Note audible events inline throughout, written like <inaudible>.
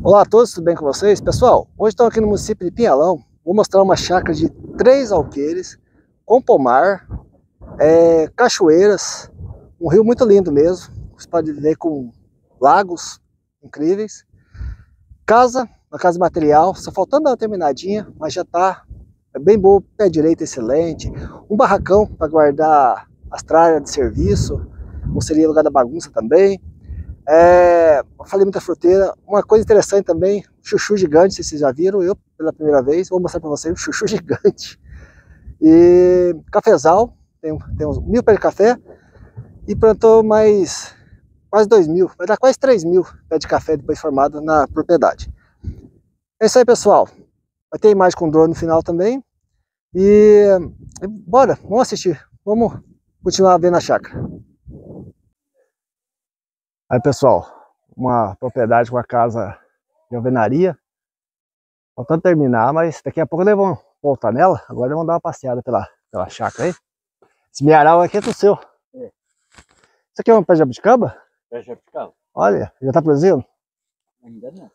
Olá a todos, tudo bem com vocês? Pessoal, hoje estou aqui no município de Pinhalão, vou mostrar uma chácara de três alqueires, com pomar, é, cachoeiras, um rio muito lindo mesmo, você pode ver com lagos incríveis, casa, uma casa material, só faltando dar uma terminadinha, mas já está é bem boa, pé direito excelente, um barracão para guardar as tralhas de serviço, ou seria lugar da bagunça também, é, falei muita fruteira. Uma coisa interessante também, chuchu gigante, se vocês já viram, eu pela primeira vez, vou mostrar para vocês um chuchu <laughs> gigante. E cafezal, tem, tem uns mil pés de café, e plantou mais quase dois mil, vai dar quase três mil pés de café depois formado na propriedade. É isso aí, pessoal. Vai ter imagem com drone no final também. E bora, vamos assistir, vamos continuar vendo a chácara. Aí pessoal, uma propriedade com a casa de alvenaria. Faltando terminar, mas daqui a pouco nós vamos voltar nela. Agora vamos dar uma passeada pela, pela chácara aí. Esse miaral aqui é do seu. É. Isso aqui é um pé de jabuticaba? Pé de jabuticaba. Olha, já tá produzindo? Ainda não.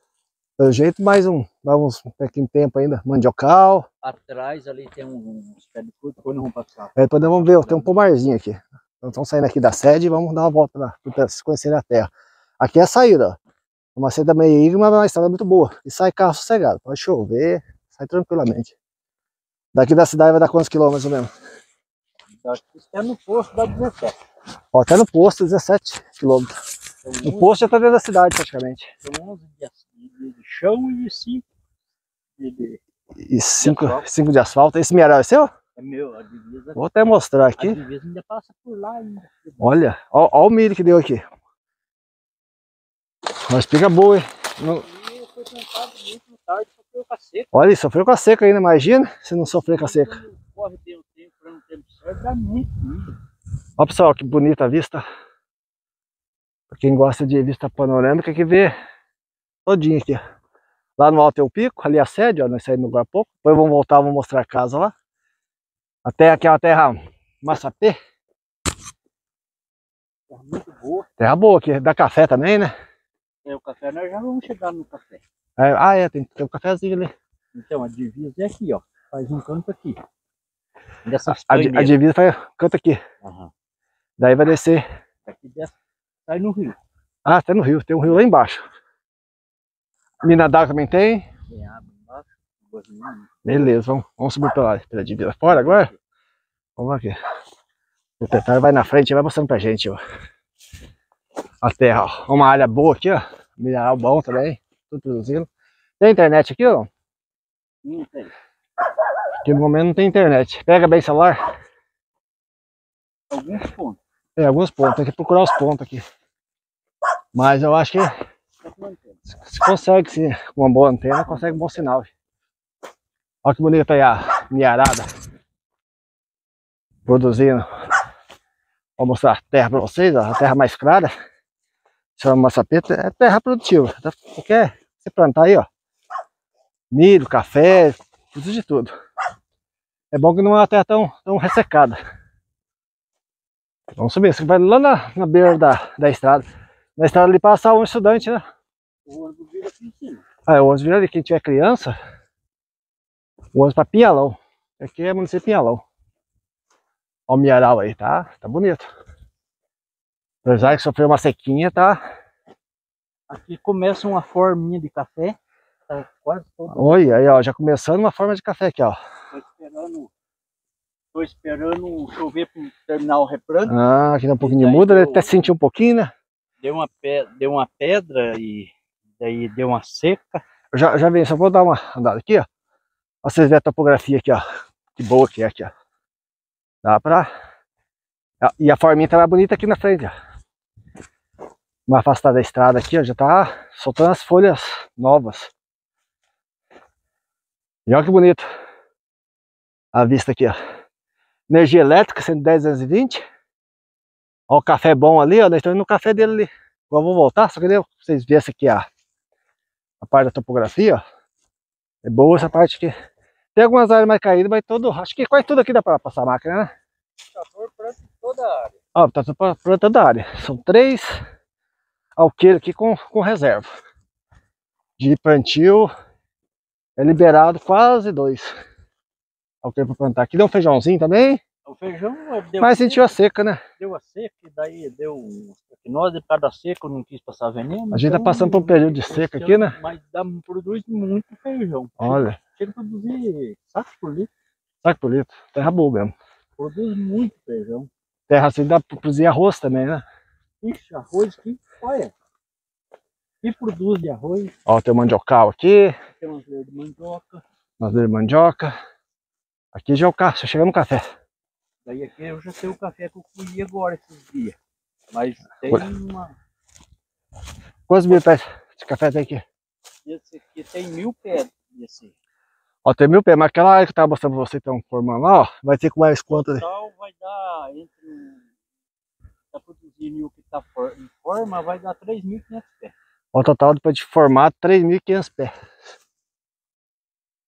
Pelo jeito, mais um, dá uns um pouquinho tempo ainda. Mandiocal. Atrás ali tem uns pés de fruta, depois nós vamos passar. É, depois nós vamos ver, tem um pomarzinho aqui. Então estamos saindo aqui da sede e vamos dar uma volta para conhecer a terra. Aqui é a saída, ó. Uma saída meio íngreme, mas uma estrada muito boa. E sai carro sossegado. Pode chover, sai tranquilamente. Daqui da cidade vai dar quantos quilômetros mesmo? Até no posto dá 17. Ó, até no posto 17 quilômetros. O posto já está dentro da cidade praticamente. São 11 de, chão e 5 de, de, e 5 de, de asfalto. Esse mineral é seu? É meu, a divisa. Vou até mostrar aqui. A divisa ainda passa por lá ainda. Olha, ó, ó o milho que deu aqui. Uma espiga boa, hein? Não... Olha, sofreu com a seca ainda, imagina se não sofrer com a seca. Corre bem o tempo, para um tempo certo, dá muito milho. Olha pessoal, que bonita a vista. Pra quem gosta de vista panorâmica, que vê todinho aqui. Lá no alto é o pico, ali a sede, ó, nós saímos agora há pouco. Depois vamos voltar, vamos mostrar a casa lá. A terra aqui é uma terra massapê. Terra muito boa. Terra boa aqui, dá café também, né? É, o café nós já vamos chegar no café. É, ah, é, tem, tem um cafezinho ali. Então, a divisa é aqui, ó. Faz um canto aqui. A, a, divisa faz um canto aqui. Uhum. Daí vai descer. Aqui desce, sai no rio. Ah, tá no rio, tem um rio lá embaixo. Mina d'água também tem? Tem água. Beleza, vamos, vamos subir pela, pela divisa fora agora? Vamos aqui. O proprietário vai na frente e vai mostrando pra gente, ó. A terra, ó. Uma área boa aqui, ó. Mineral bom também. Tudo produzindo. Tem internet aqui, ó? Não tem. Aqui no momento não tem internet. Pega bem celular? Alguns pontos. É, alguns pontos. Tem que procurar os pontos aqui. Mas eu acho que se consegue sim, com uma boa antena, consegue um bom sinal. Olha que bonita aí a miarada. Produzindo. Vou mostrar a terra para vocês, ó, a terra mais clara. Chama maçapeta, é terra produtiva. Qualquer você plantar aí, ó. Milho, café, tudo de tudo. É bom que não é uma terra tão, tão ressecada. Vamos subir, você vai lá na, na beira da, da estrada. Na estrada ali passa um estudante, né? O ônibus vira aqui em cima. Ah, o ônibus vira ali, quem tiver criança, o ônibus para Pinhalão. Aqui é município Pinhalão. Olha o miaral aí, tá? Tá bonito. Apesar que sofreu uma sequinha, tá? Aqui começa uma forminha de café. Tá quase todo. Olha aí, ó. Já começando uma forma de café aqui, ó. Tô esperando. Tô esperando chover para terminar o reprando. Ah, aqui tá um pouquinho de muda, né? Até sentir um pouquinho, né? Deu uma, pe... deu uma pedra e daí deu uma seca. Já, já vem, só vou dar uma andada aqui, ó. Vocês verem a topografia aqui, ó. Que boa que é aqui, ó. Dá pra... E a forminha tá mais bonita aqui na frente, ó. Uma afastada da estrada aqui, ó. Já tá soltando as folhas novas. E olha que bonito. A vista aqui, ó. Energia elétrica, 110, 220. Ó o café bom ali, ó. Nós estamos no café dele ali. Agora vou voltar, só que vocês vissem aqui a, a parte da topografia, ó. É boa essa parte aqui. Tem algumas áreas mais caídas, mas todo, acho que quase tudo aqui dá para passar a máquina, né? Trator planta toda a área. Ó, tá plantando toda a área. São três alqueiros aqui com, com reserva. de plantio é liberado quase dois. Ok para plantar. Aqui deu um feijãozinho também. O feijão deu mas sentiu a seca, né? Deu a seca e daí deu um nós de cada seca não quis passar veneno. A gente tá então, tá passando por um período de seca aqui, né? Mas dá, produz muito feijão. Olha. Chega a produzir saco por litro. Saco por litro. Terra boa mesmo. Produz muito feijão. Terra assim dá pra produzir arroz também, né? Ixi, arroz que, olha, que produz de arroz. Ó, tem o mandiocal aqui. Tem umas de mandioca. Umas de mandioca. Aqui já é o carro, já chegamos no café. Daí aqui eu já sei o café que eu colhi agora esses dias. Mas tem uma. Quantos mil pés de café tem aqui? Esse aqui tem mil pés. Esse. Ó, tem mil pés, mas aquela área que eu tava mostrando pra você estão formando lá, ó, vai ter com mais quanto? Total vai dar entre. Tá produzindo o que tá em forma, vai dar 3.500 pés. O total depois de formar 3.500 pés.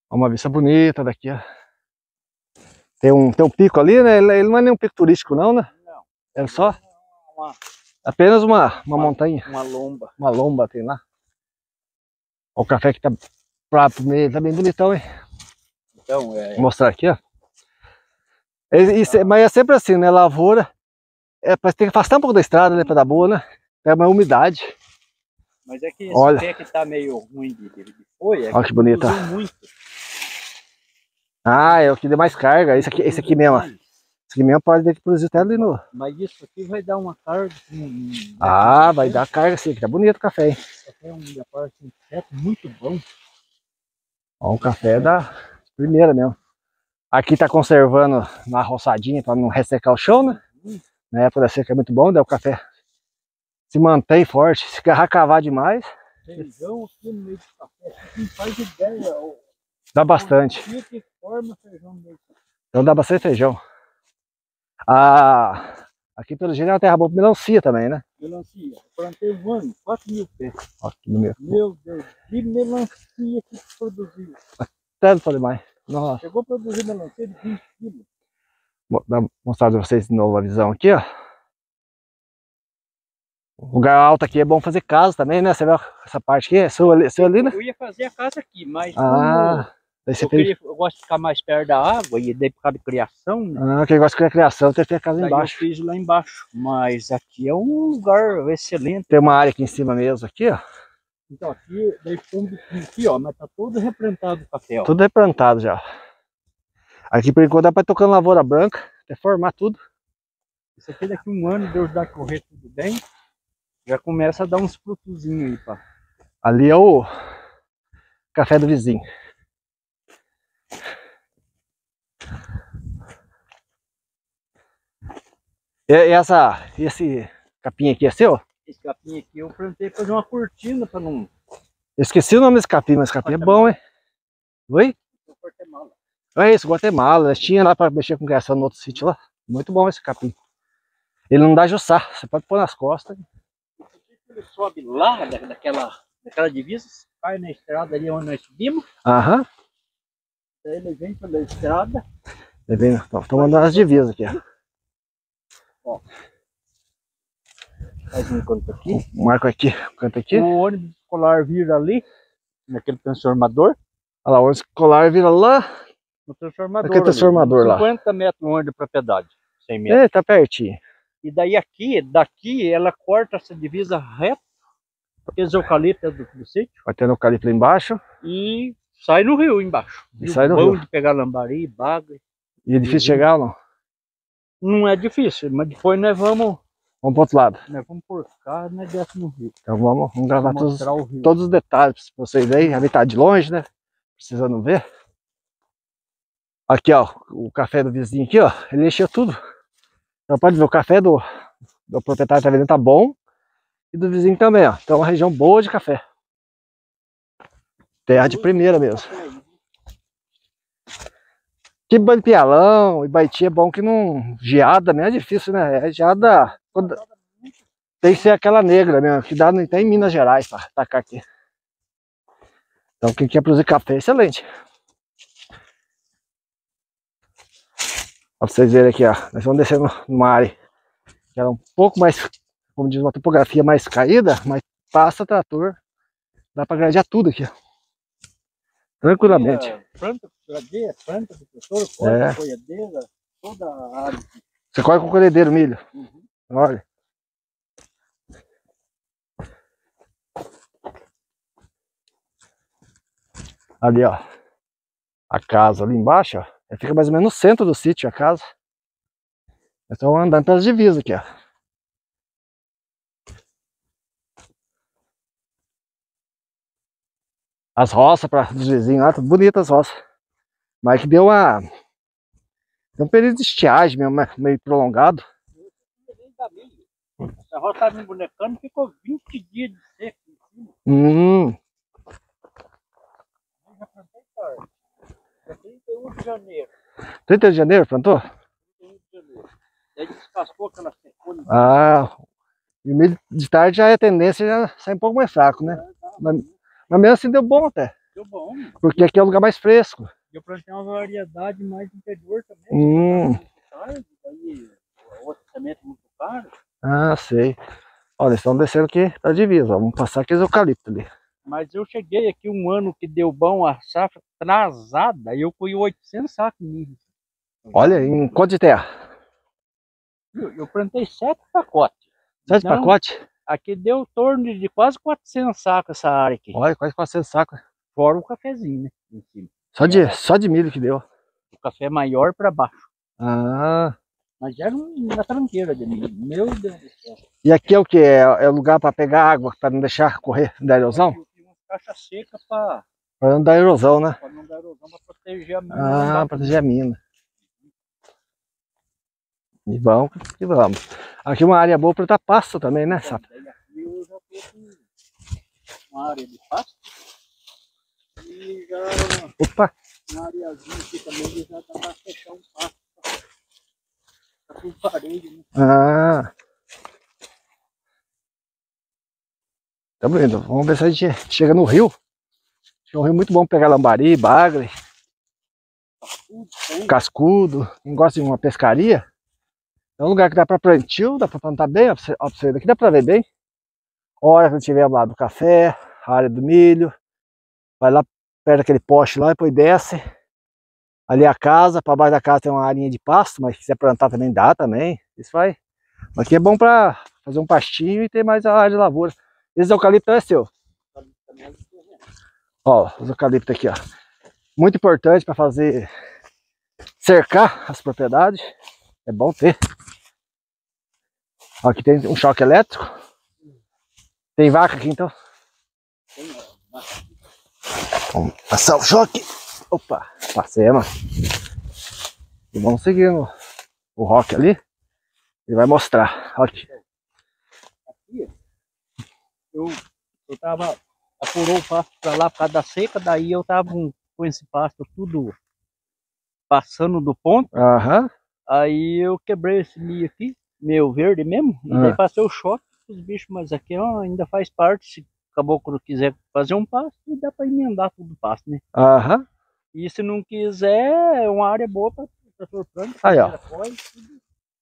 Uma vista bonita daqui, ó. Tem um, tem um pico ali, né? Ele, ele não é nenhum pico turístico não, né? Não. É só? Uma, apenas uma, uma, uma, montanha. Uma lomba. Uma lomba tem lá. Ó, o café que tá pra meio, tá bem bonitão, hein? Então, é. Vou mostrar aqui, ó. É, mas é sempre assim, né? Lavoura. É, tem que afastar um pouco da estrada, né? Pra dar boa, né? É uma umidade. Mas é que esse Olha. pé que tá meio ruim de, de, folha. Olha que, que bonita. Muito. Ah, é o que deu mais carga. Esse aqui, esse aqui mesmo. Esse aqui mesmo pode ter que produzir até ali no. Mas isso aqui vai dar uma carga. Um, ah, vai dar carga sim, que tá bonito o café, hein? Esse café é um inseto muito bom. Ó, o café da primeira mesmo. Aqui tá conservando na roçadinha para não ressecar o chão, né? Na época da seca é muito bom, daí o café se mantém forte. Se garrar cavar demais. Feijão aqui no meio do café, não faz ideia. Dá bastante. Que forma feijão mesmo. Então dá bastante feijão. Ah, aqui pelo jeito é uma terra boa melancia também, né? Melancia. plantei um ano, 4 mil pés. Meu. Meu Deus, que melancia que produziu. Não falei mais. Nossa. Chegou a produzir melancia de 20 quilos. Vou mostrar para vocês de novo a visão aqui, ó. O lugar alto aqui é bom fazer casa também, né? Você vê essa parte aqui? É sua ali, sua ali né? Eu ia fazer a casa aqui, mas ah. Você eu, queria, eu gosto de ficar mais perto da água e daí por causa de criação. Né? Ah, quem gosta de criação tem que ter a casa daí embaixo. Eu fiz lá embaixo. Mas aqui é um lugar excelente. Tem uma área aqui em cima mesmo, aqui, ó. Então aqui, daí fundo aqui, ó, mas tá todo replantado o café, ó. Tudo replantado já. Aqui por enquanto dá pra ir tocando lavoura branca, até formar tudo. Isso aqui daqui um ano, Deus dá correr tudo bem, já começa a dar uns frutozinhos aí, pá. Ali é o café do vizinho. E essa, esse capim aqui é seu? Esse capim aqui eu plantei fazer uma cortina para não. Eu esqueci o nome desse capim, mas esse capim é bom, hein? Oi? Guatemala. É isso, Guatemala. Tinha lá para mexer com criação no outro sítio lá. Muito bom esse capim. Ele não dá jussar, você pode pôr nas costas. Ele sobe lá daquela, daquela divisa, cai na estrada ali onde nós subimos. Aham. Daí ele vem pela estrada. Ele vem, estão mandando as divisas aqui, ó. Ó. Mais um canto aqui. Marco aqui, canto aqui. O ônibus escolar vira ali, naquele transformador. Olha lá, o ônibus escolar vira lá. No transformador. Aquele transformador ali, lá. 50 metros longe da propriedade. 100 metros. É, tá pertinho. E daí aqui, daqui, ela corta essa divisa reto. Aqueles eucaliptos do, do sítio. Vai ter eucalipto lá embaixo. E sai no rio embaixo. E sai no rio. de pegar lambari, baga. E é difícil chegar ou não? Não é difícil, mas depois nós vamos. Vamos pro outro lado. Nós vamos por cá, nós desce no rio. Então vamos, vamos gravar todos, todos os detalhes pra vocês aí. A tá de longe, né? Precisando ver. Aqui, ó, o café do vizinho aqui, ó, ele encheu tudo. Então pode ver, o café do, do proprietário tá vendendo tá bom. E do vizinho também, ó. Então é uma região boa de café. Terra de primeira mesmo. Que banho de pialão e baiti é bom que não. Geada né? É difícil, né? É geada. Tem que ser aquela negra mesmo, que dá até em Minas Gerais para tacar aqui. Então quem quer produzir café é excelente. Pra vocês verem aqui, ó. Nós vamos descendo numa área que era um pouco mais, como diz, uma topografia mais caída, mas passa trator Dá pra gradear tudo aqui, ó. Tranquilamente. Planta, planta, professor, É. colhedeira, toda a área. Você corre com o colhedeiro, milho. Uhum. Olha. Ali, ó. A casa ali embaixo, ó. Ela Fica mais ou menos no centro do sítio, a casa. Nós estamos andando pelas divisas aqui, ó. As roças para os vizinhos lá, tudo bonitas as roças. Mas que deu uma. Deu um período de estiagem né? meio prolongado. Nem dá milho. Essa roça estava embonecando, ficou 20 dias de seco em cima. Hum, Eu já plantei tarde. Dia 31 de janeiro. 30 de janeiro, plantou? 31 de janeiro. Daí descascou aquela secona. Ah, e o milho de tarde já é tendência já sai um pouco mais fraco, né? Mas, mas mesmo assim deu bom até, Deu bom. porque aqui é um lugar mais fresco. Eu plantei uma variedade mais interior também. Hum. Tarde, o orçamento muito Ah, sei. Olha, eles estão descendo aqui da divisa, vamos passar aqueles eucalipto ali. Mas eu cheguei aqui um ano que deu bom a safra atrasada e eu fui 800 sacos milho. Olha, em quanto de terra? Eu, eu plantei sete pacotes. Sete Então, pacotes? Aqui deu em torno de quase 400 sacos essa área aqui. Olha, quase 400 sacos. Fora o cafezinho, né? Em cima. Só de, só de milho que deu. O café maior para baixo. Ah, Mas era um- uma tranqueira de milho. Meu Deus do céu. e aqui é o que? É, é lugar para pegar água, para não deixar correr da erosão? Tinha uma caixa seca para Para não dar erosão, né? não dar erosão, para proteger a mina. Ah, proteger a mina. E vamos, e vamos. Aqui uma área boa para dar pasto também, né, Sapa? Aqui eu já tô uma área de pasto. E já Opa, uma areazinha aqui também já dá para fechar um pasto. Tá com parede, né? ah. Indo. Vamos ver se a gente chega no rio. É um rio muito bom pegar lambari, bagre, tem. cascudo. Quem gosta de uma pescaria. É um lugar que dá para plantio, dá para plantar bem. Ó, pra você- daqui dá para ver bem. Olha quando tiver lá do café, a área do milho. Vai lá perto daquele poste lá, depois desce. Ali a casa, para baixo da casa tem uma arinha de pasto, mas se quiser plantar também dá também. Isso vai. Aqui é bom para fazer um pastinho e ter mais a área de lavoura. Esse eucalipto é seu. Ó, os eucaliptos aqui, ó. Muito importante para fazer cercar as propriedades. É bom ter. Aqui tem um choque elétrico. Tem vaca aqui então. Vamos passar o choque. Opa, passemos. E vamos seguindo o rock ali. Ele vai mostrar. Aqui. aqui, eu, eu tava, apurou o pasto pra lá por causa da seca, daí eu tava com, com esse pasto tudo passando do ponto, Aham. aí eu quebrei esse milho aqui, meu verde mesmo, e daí Ah. passei o choque os bichos, mas aqui ó, ainda faz parte, se o caboclo quiser fazer um pasto, dá pra emendar tudo o pasto, né? Aham. E se não quiser, é uma área boa pra, pra pôr planta, Aí, ó. tudo.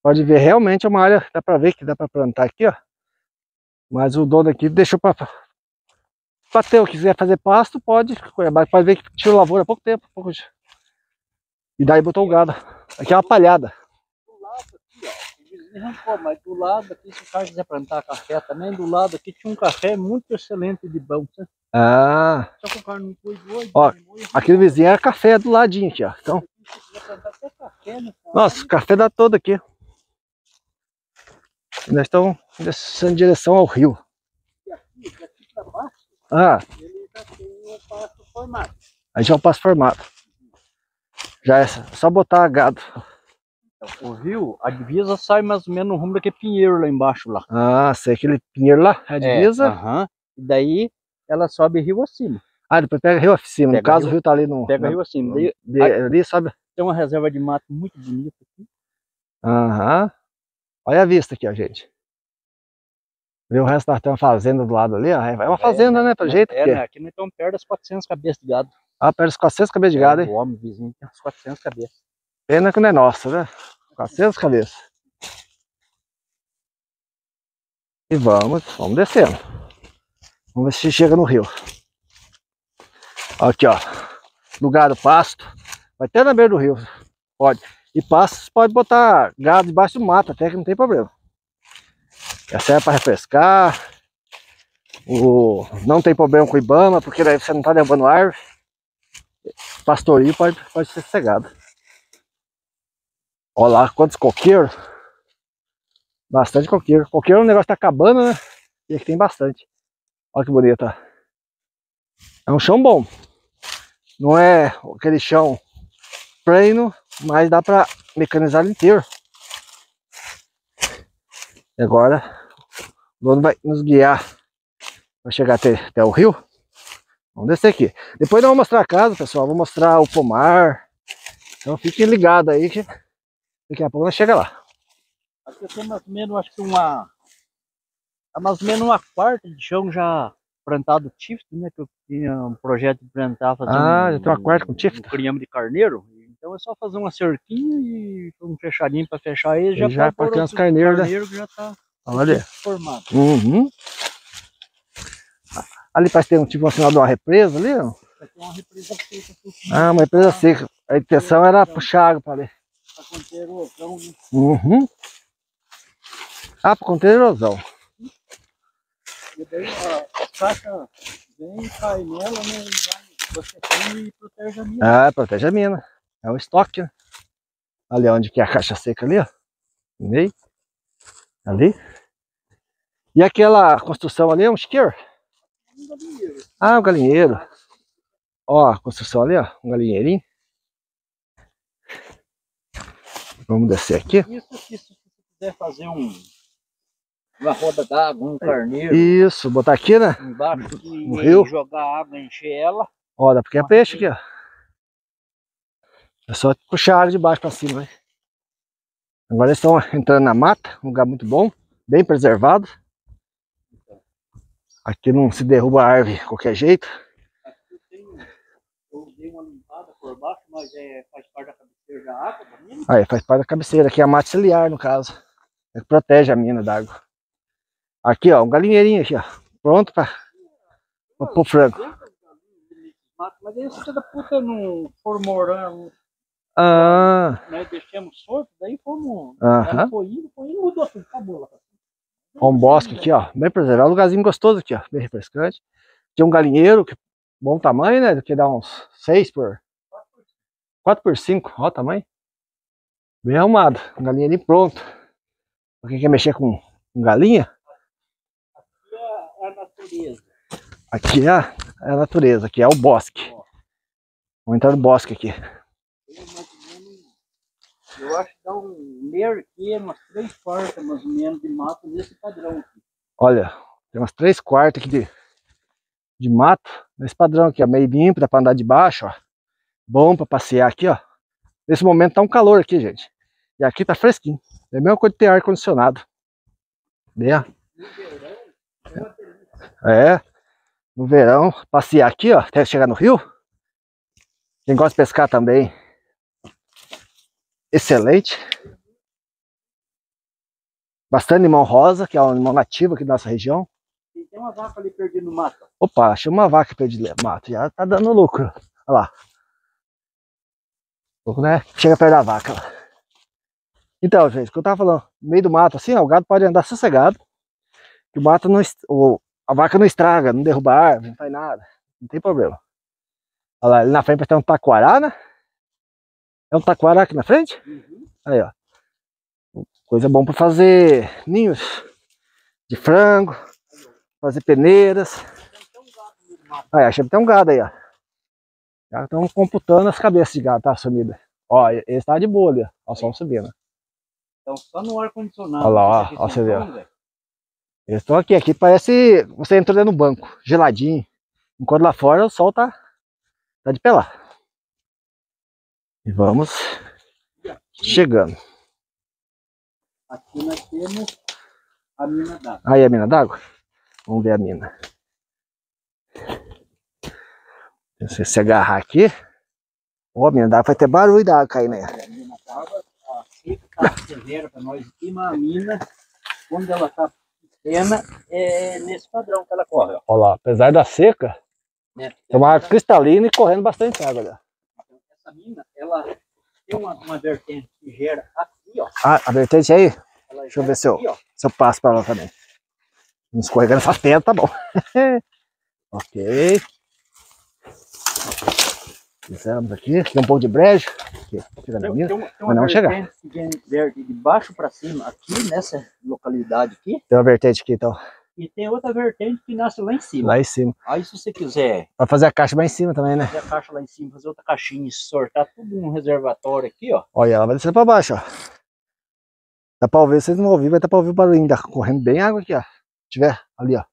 Pode ver, realmente é uma área, dá pra ver que dá pra plantar aqui, ó. Mas o dono aqui deixou o que quiser fazer pasto, pode. Mas pode ver que tirou lavoura há pouco tempo. Pouco... E daí botou o gado. Aqui é uma palhada. do lado aqui, ó, o vizinho arrancou, mas do lado aqui, se o cara quiser plantar café também, do lado aqui tinha um café muito excelente de bom, sabe? Ah, Só que o cara não cuidou, Ó, desanimou e aquele vizinho era café do ladinho aqui, ó. Então, café, né? nossa, café dá todo aqui. Nós estamos em direção ao rio. E aqui, daqui pra baixo, Ah, ele já tem um pasto formado. aí já é um passo formado. Já é só botar gado. O rio, a divisa sai mais ou menos no rumo daquele pinheiro lá embaixo lá. Ah, sei aquele pinheiro lá, a divisa. É, aham. E daí ela sobe rio acima. Ah, depois pega rio acima. No Pega caso, rio- o rio tá ali no. Pega na- rio acima. Daí de- ali, sabe? tem uma reserva de mato muito bonita aqui. Aham. Olha a vista aqui, ó, gente. Vê o resto da uma fazenda do lado ali, ó. É uma fazenda, né? Pelo jeito. É, né? Aqui nós estamos perto das 400 cabeças de gado. Ah, perto dos 400 cabeças de gado, É, hein? O homem vizinho tem uns 400 cabeças. Pena que não é nossa, né? 400 cabeças. E vamos, vamos descendo. Vamos ver se chega no rio. Aqui, ó. Lugar do pasto. Vai até na beira do rio. Pode. E pasto pode botar gado debaixo do mato, até que não tem problema. Essa é para refrescar. O... Não tem problema com o Ibama, porque daí você não tá derrubando árvore. Pastorio pode, pode ser cegado. Olha lá quantos coqueiros. Bastante coqueiro. Coqueiro o negócio tá acabando, né? E aqui tem bastante. Olha que bonito, ó. É um chão bom. Não é aquele chão pleno, mas dá para mecanizar inteiro. E agora o dono vai nos guiar para chegar até, até o rio. Vamos descer aqui. Depois eu vou mostrar a casa, pessoal. Vou mostrar o pomar. Então fiquem ligados aí que daqui a pouco nós chega lá. Aqui tem mais ou menos, acho que uma. Há mais ou menos uma quarta de chão já plantado tift, né? Que eu tinha um projeto de plantar fazer Ah, um, já tem uma quarta com tift? um criame de carneiro. Então é só fazer uma cerquinha e um fechadinho para fechar ele. Já, já pôr criar outro carneiros, né? carneiro que já tá Olha ali. formado. Uhum. Ali parece tem um tipo de uma represa ali, ter uma represa seca Ah, uma represa seca. A intenção era puxar água para ali. Para conter erosão, né? Uhum. Ah, para conter erosão. E daí a, a caixa vem, cai nela, né? E vai, você e protege a minha. Ah, protege a mina. É um estoque, né? Ali onde que é a caixa seca ali, ó. No meio. Ali. E aquela construção ali é um chiqueiro? Ah, um galinheiro. Ó, a construção ali, ó. Um galinheirinho. Vamos descer aqui. Isso aqui, se você quiser fazer um, uma roda d'água, um carneiro Isso, botar aqui, né? embaixo no e rio. jogar água, encher ela. Ó, dá porque é peixe aqui, ó. É só puxar a água de baixo pra cima, né? Agora eles estão entrando na mata, um lugar muito bom, bem preservado. Aqui não se derruba a árvore de qualquer jeito. Aqui tem, eu dei uma limpada por baixo, mas é, faz parte da cabeceira da água da mina. Aí, faz parte da cabeceira, aqui é a mata ciliar, no caso. É que protege a mina d'água. Aqui, ó, um galinheirinho aqui, ó. Pronto pra, pra pôr frango. Mas aí filho da puta não for morando, Ah, né? Deixamos solto, daí fomos. Aham. Foi indo, foi indo, mudou tudo, acabou lá. ó um bosque aqui, ó. Bem preservado, um lugarzinho gostoso aqui, ó. Bem refrescante. Tem um galinheiro, que bom tamanho, né? Que dá uns 6 por 4 por 5, ó o tamanho. Bem arrumado, um galinheirinho pronto. Pra quem quer mexer com, com galinha, E a, a natureza. aqui é a, é a natureza, aqui é o bosque. Vamos entrar no bosque aqui. Eu acho que dá um meio aqui, umas três quartas mais ou menos de mato nesse padrão aqui. Olha, tem umas 3 quartos aqui de, de mato. Nesse padrão aqui, ó, meio limpo, dá pra andar de baixo, ó. Bom pra passear aqui, ó. Nesse momento tá um calor aqui, gente. E aqui tá fresquinho. É a mesma coisa de ter ar-condicionado. Né? No é. É. No verão, passear aqui, ó, até chegar no rio. Quem gosta de pescar também. Excelente. Bastante limão rosa, que é um limão nativo aqui da nossa região. E tem uma vaca ali perdida no mato. Opa, achei uma vaca perto de mato. Já tá dando lucro. Olha lá. Pouco, né? Chega perto da vaca lá. Então, gente, o que eu tava falando, no meio do mato, assim, ó, o gado pode andar sossegado. Que o mato não. est- O, a vaca não estraga, não derruba árvore, não faz nada. Não tem problema. Olha lá, ali na frente tem um taquará, né? É um taquará aqui na frente? Uhum. Aí, ó. Coisa bom para fazer ninhos de frango, fazer peneiras. Aí, achei tem um gado aí, ó. Já estão computando as cabeças de gado, tá sumida. Ó, esse tá de ali, ó. Só subindo. Então só no ar-condicionado. Olha lá, ó, Aqui ó, você vê. Eles estão aqui, aqui parece você entrou dentro do banco, geladinho. Enquanto lá fora o sol tá, tá de pé lá. E vamos chegando. Aqui nós temos a mina d'água. Aí a mina d'água? Vamos ver a mina. Se você agarrar aqui, ó, a mina d'água vai ter barulho da água caindo aí. A mina d'água, a seca tá severa para nós aqui, mas a mina, quando ela tá pequena, é nesse padrão que ela corre. Ó. Olha lá, apesar da seca, Né? Tem uma água cristalina e correndo bastante água. Então, essa mina, ela tem uma, uma vertente que gera aqui, ó. Ah, a vertente aí, Deixa eu ver se eu- aqui, se eu passo pra lá também. Não escorregando essas pedras, tá bom. <laughs> ok. Fizemos aqui, tem um pouco de brejo. Aqui, chega na Tem, mina. tem uma, tem Mas uma não chega. vertente que vem verde de baixo para cima, aqui nessa localidade aqui, Tem uma vertente aqui, então, e tem outra vertente que nasce lá em cima. lá em cima. Aí se você quiser Pra fazer a caixa mais em cima também, né? fazer a caixa lá em cima, fazer outra caixinha e sortar tudo num reservatório aqui, ó. Olha, ela vai descer pra baixo, ó. Dá pra ouvir, vocês não vão ouvir, vai dar pra ouvir o barulhinho. Tá correndo bem água aqui, ó. Se tiver ali, ó.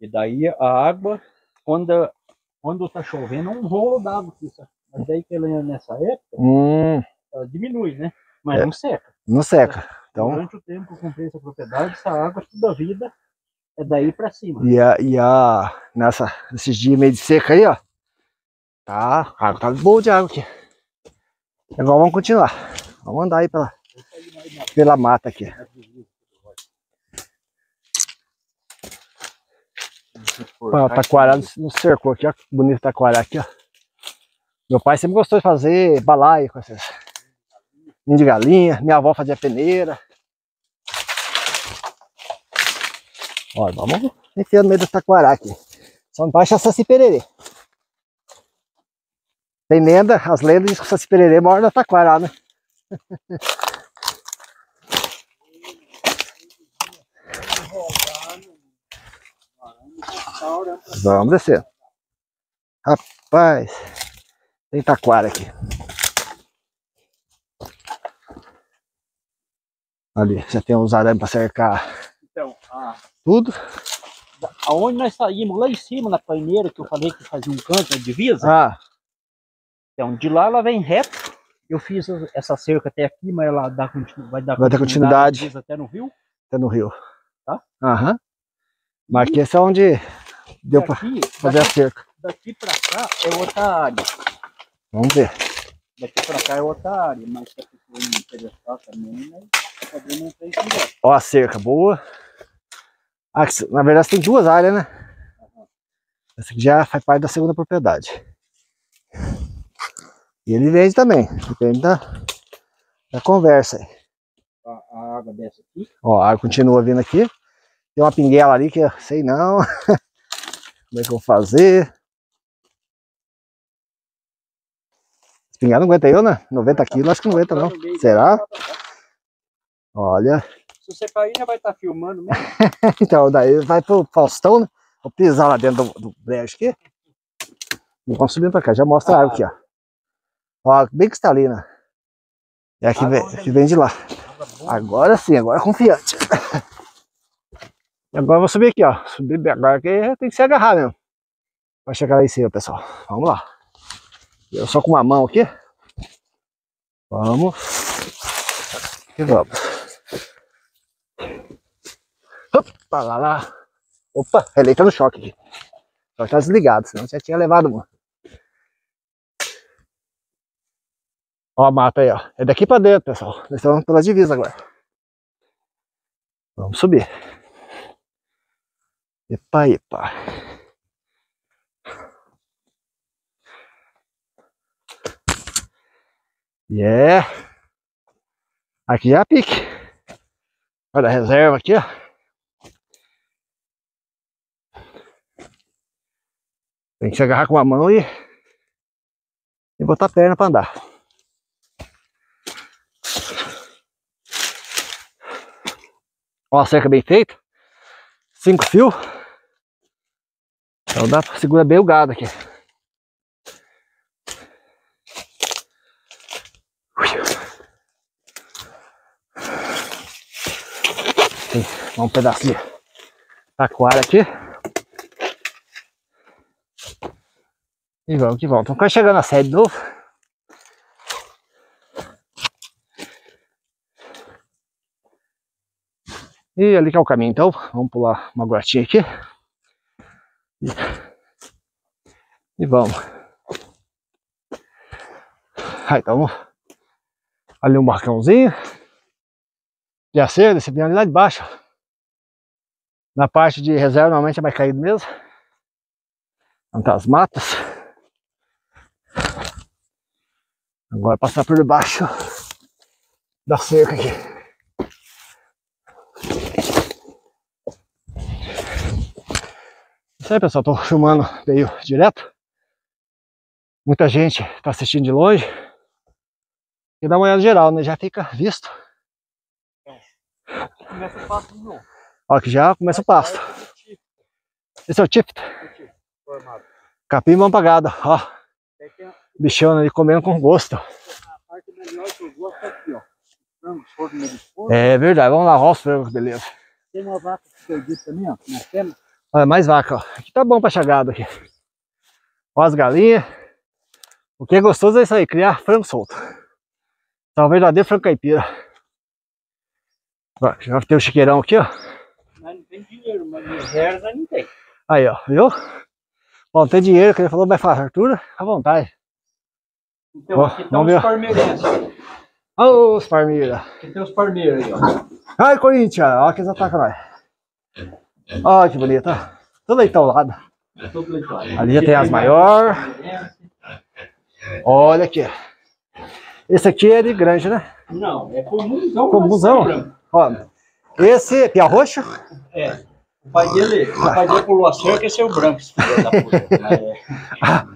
E daí a água, quando, quando tá chovendo, é um rolo d'água aqui, sabe? Mas daí que ela nessa época, Hum, ela diminui, né? Mas É. não seca. não seca. Então, Durante o tempo que eu comprei essa propriedade, essa água toda a vida é daí pra cima. e a, e a nessa, nesses dias meio de seca aí, ó. Tá, a água tá boa de água aqui. Agora vamos continuar. Vamos andar aí pela, pela mata aqui. Ó, taquará nos cercou aqui, ó. que Bonito taquará aqui, ó. Meu pai sempre gostou de fazer balaio com essas ninho de galinha. Minha avó fazia peneira. Ó, vamos enfiar no meio do taquará aqui. Só não achar saci pererê. Tem lenda, as lendas dizem que o saci pererê mora na taquará, né? <laughs> Vamos descer. Rapaz, tem taquara aqui. Ali, já tem uns arames para cercar Então, a, tudo. aonde nós saímos, lá em cima, na paineira, que eu falei que fazia um canto na divisa, Ah, então de lá ela vem reto. Eu fiz essa cerca até aqui, mas ela dá, vai dar Vai dar continuidade. na divisa até no rio. tá no rio. Tá? Aham. Mas aqui é onde deu para Daqui, fazer a cerca. daqui pra cá é outra área. Vamos ver. Daqui pra cá é outra área, mas se a pessoa não interessar também, né? Conversa. Ó a cerca, boa. Ah, na verdade tem duas áreas, né? Essa aqui já faz parte da segunda propriedade. E ele vende também, depende da, da conversa aí. A, a água dessa aqui. Ó, a água continua vindo aqui. Tem uma pinguela ali que eu sei não. <laughs> Como é que eu vou fazer? Pinguela não aguenta eu, né? 90 quilos, acho que não aguenta não. Será? Olha. Se você cair, já vai estar filmando mesmo. <laughs> Então, daí vai pro Faustão, né? Vou pisar lá dentro do, do brejo aqui. E vamos subindo pra cá. Já mostra a água aqui, ó. Ó, bem cristalina. É aqui, vem, aqui vem de lá. Agora sim, agora confiante. <laughs> Agora eu vou subir aqui, ó. Subir agora que tem que se agarrar mesmo. Vai chegar lá em cima, pessoal. Vamos lá. Eu só com uma mão aqui. Vamos. E vamos. Opa, lá, lá. Opa, relei tá no choque aqui. Só tá desligado, senão já tinha levado uma. Ó a mata aí, ó. É daqui pra dentro, pessoal. Nós estamos pela divisa agora. Vamos subir. Epa, epa. Yeah. Aqui já é pique. Olha a reserva aqui, ó. Tem que se agarrar com a mão e, e botar a perna para andar. Ó, a cerca bem feita. Cinco fios. Então dá pra segurar bem o gado aqui. Tem um pedaço de taquara aqui. E vamos que vamos. Estamos quase chegando na sede de novo. E ali que é o caminho, então. Vamos pular uma grotinha aqui. E, e vamos. Aí, então. Ali um barcãozinho. Já cedo, esse bem ali lá de baixo. Na parte de reserva, normalmente é mais caído mesmo. Plantar as matas. Agora passar por debaixo da cerca aqui. Isso aí pessoal, tô filmando meio direto. Muita gente tá assistindo de longe. E dá uma olhada geral, né? Já fica visto. Começa o passo de novo. Ó, que já começa o pasto. Esse é o. Formado. Capim mão apagada, ó. Bichão ali comendo com gosto. a parte melhor que eu gosto é. É verdade, vamos lá, ó os frangos, beleza. Tem uma vaca que disse também, ó. Na cena. Olha, mais vaca, ó. Aqui tá bom pra chegada aqui. Ó as galinhas. O que é gostoso é isso aí, criar frango solto. Tá um verdadeiro frango caipira. Ó, já tem o chiqueirão aqui, ó. Mas não tem dinheiro, mas reserva não tem. Aí, ó, viu? Bom, tem dinheiro, que ele falou, vai fazer Arthur, à vontade. Então, Ó, aqui tem vamos os parmeirenses. Ô, os Parmeira. Aqui tem os parmeiros aí, ó. Ai, Corinthians, ó que eles atacam nós. Olha que bonito, ó. Tudo aí tá ao lado. Tudo legal. Ali já tem as maior. Olha aqui. Esse aqui é de grande, né? Não, é comunzão. Comunzão? branco. Ó, esse pia roxo. É. O pai dele, o pai dele pulou a cerca, esse é o branco, esse filho da puta. <laughs> É- Ah,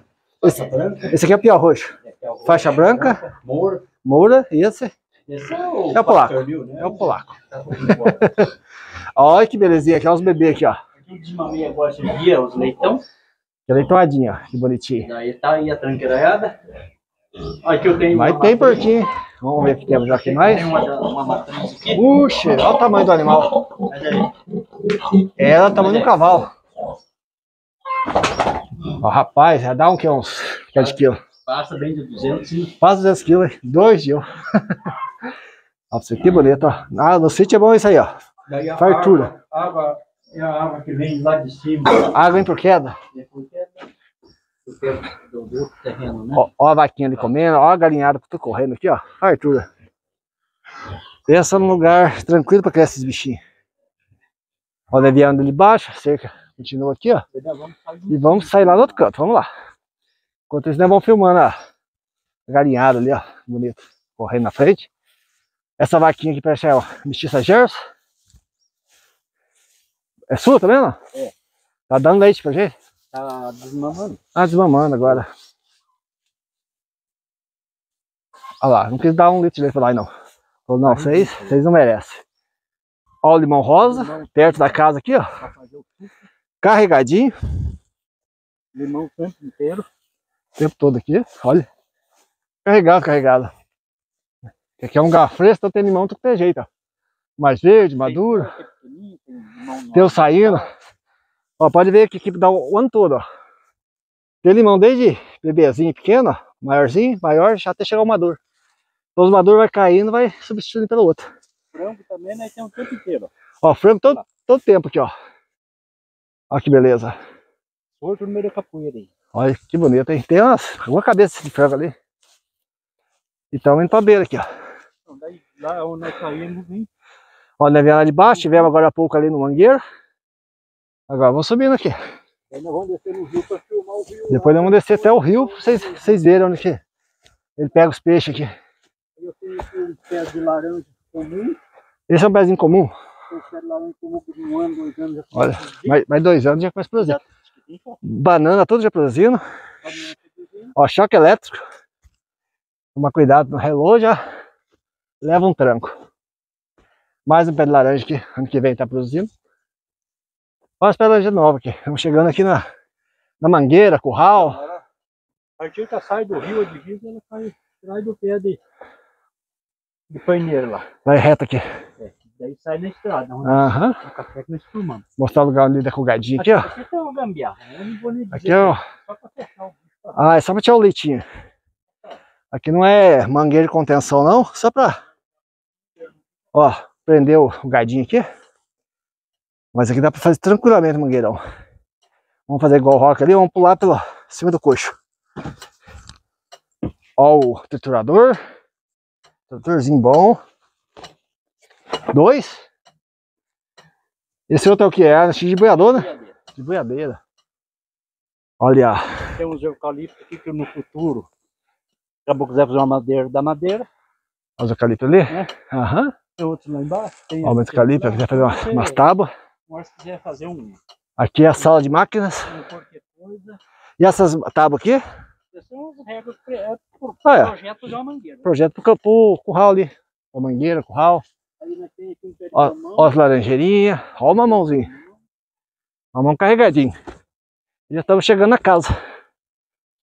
esse, branca. esse aqui é pia roxo. é, é o- Faixa branca. Moura. Moura, e esse Esse é o, É o polaco. pastoril, né? é o polaco. <laughs> Olha que belezinha, aqui, ó, os bebês aqui, ó. Aqui desmamei agora esse dia, os leitão. Que leitoadinho, ó, que bonitinho. Daí tá aí a tranqueiraiada. Aqui eu tenho Mas tem porquinho. Vamos ver o que temos aqui mais. Tem uma, uma aqui. Puxa, olha o tamanho do animal. Ela é o tamanho de um cavalo. Ó, rapaz, já dá um que uns 7 quilos. passa bem de 200 e Quase 200 quilos, hein? Dois dias. Ó, pra você que bonito, ó. Ah, no sítio é bom isso aí, ó. Daí a Fartura. água, água é a água que vem lá de cima. Água em por queda. É do, tempo do, do outro terreno, né? Ó, ó a vaquinha ali comendo, ó a galinhada que tô correndo aqui, ó. Fartura. Pensa num lugar tranquilo pra criar esses bichinhos. Ó, o leviando ali embaixo, cerca. Continua aqui, ó. E vamos sair lá do outro canto, vamos lá. Enquanto isso, nós vamos filmando a a galinhada ali, ó. Bonito. Correndo na frente. Essa vaquinha aqui parece é ó, mestiça Gerson. É sua, tá vendo? É. Tá dando leite pra gente? tá desmamando. Ah, desmamando agora. Olha lá, não quis dar um litro de leite pra lá, não. Falou, não, vocês, vocês não merecem. Ó o limão rosa, Limão. perto da casa aqui, ó. Carregadinho, Limão o tempo inteiro. o tempo todo aqui, olha. Carregado, carregado. Aqui é um lugar fresco, então tem limão, que tem jeito, ó. Mais verde, maduro. Tem pequenininho, tem Tem o saindo. Ó, pode ver que aqui dá o ano todo, ó. Tem limão desde bebezinho pequeno, maiorzinho, maior, já até chegar o maduro. Então os maduros vai caindo, vai substituindo pelo outro. frango também, nós temos o tempo inteiro. Ó, frango todo, todo tempo aqui, ó. Ó que beleza. Porto no meio da capoeira aí. Olha que bonito, hein? Tem umas, uma cabeça de frango ali. E estamos indo pra beira aqui, ó. Então, daí, lá onde nós saímos, vem. Nós viemos lá de baixo, tivemos agora há pouco ali no mangueiro. Agora vamos subindo aqui. Aí nós vamos descer no rio para filmar o rio. Depois nós vamos descer até o rio pra vocês, vocês verem onde que ele pega os peixes aqui. Eu tenho aqui um pé de laranja comum. Esse é um pezinho comum. Um pé de laranja comum de um ano, dois anos já Olha, mais, mais dois anos já começa a produzir. Já- Banana tudo já produzindo. Ó, choque elétrico. Toma cuidado no relógio, ó. Leva um tranco. Mais um pé de laranja que ano que vem tá produzindo. Olha as pé de laranja novas aqui. Estamos chegando aqui na, na mangueira, curral. Ela- A ela sai do rio, a divisa, ela sai atrás do pé de, de paineiro lá. Vai reto aqui. É, daí sai na estrada, onde Aham. no café que nós. Mostrar o lugar onde da colgadinha aqui, ó. Aqui tem uma gambiarra, eu não vou nem dizer. Aqui, ó. Só para fechar o bicho. Ah, é só pra tirar o leitinho. Aqui não é mangueira de contenção, não. Só pra. Ó, prender o, gadinho aqui. Mas aqui dá pra fazer tranquilamente o mangueirão. Vamos fazer igual o rock ali, vamos pular pelo cima do coxo. Ó o triturador. Tratorzinho bom. Dois. Esse outro é o que é? Acho de boiador, né? De boiadeira. Olha, Tem uns eucaliptos aqui que no futuro, acabou quiser fazer uma madeira da madeira, olha os eucaliptos ali. É. Aham. Tem outros lá embaixo. Tem esse eucaliptos, aqui aqui vai fazer uma- Você- umas tábuas. Se quiser fazer um, Aqui é a sala de máquinas. E essas tábuas aqui, são as regras é, por Ah, é. projeto de uma mangueira. projeto pro campo, curral ali. Ó, mangueira, curral. Aí nós tem aqui um pé de Ó, mamão, ó as laranjeirinhas. Ó o mamãozinho. Mamão carregadinho. Já estamos chegando na casa.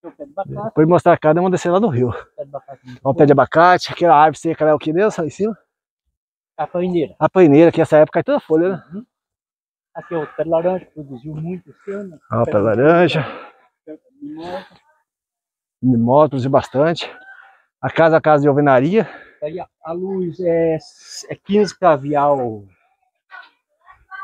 Depois de mostrar a casa, vamos descer lá do rio. pé Ó o pé de abacate, aquela árvore seca lá, o que mesmo? Lá em cima. A paineira. A paineira, que essa época é toda folha, né? Uhum. Aqui é o pé de laranja, produziu muito esse ano. Ó, pé de laranja. Mimosa. Mimosa, produziu bastante. A casa é a casa de alvenaria. Aí a, a luz é, é 15 cavial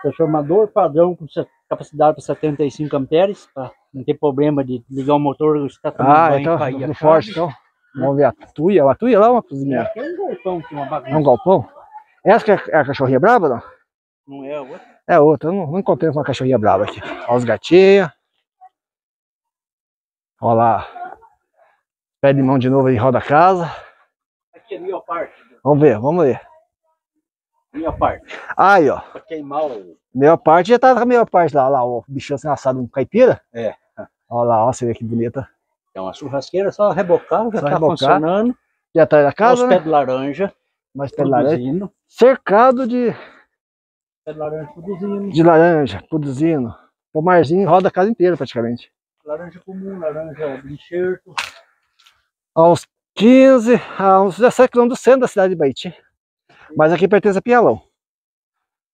transformador padrão com capacidade para 75 amperes, para não ter problema de ligar o motor e está tomando Ah, banho então, cair forte, então. Vamos ver a tuia. A tuia lá ou uma cozinha? É um galpão é uma É um bagunça. galpão? Essa que é é a cachorrinha braba, não? Não é a outra. É outra, eu não, não encontrei com uma cachorrinha braba aqui. Olha os gatinhos. Olha lá. Pé de mão de novo aí, roda a casa. Aqui ali, ó, parte. Vamos ver, vamos ver. Ó, parte. Aí, ó. Para queimar o. Meia parte já tá na meia parte lá. Olha lá, o bichão sendo assado um caipira. É. Olha lá, ó, você vê que bonita. É uma churrasqueira, só rebocar, já Só está rebocar. funcionando. Já tá aí na casa, Os né? pés de laranja Pé de laranja. Cercado de, de laranja produzindo. de laranja, produzindo. Pomarzinho roda a casa inteira praticamente. Laranja comum, laranja de enxerto. A uns 15, a uns 17 quilômetros do centro da cidade de Baiti. Mas aqui pertence a Pinhalão.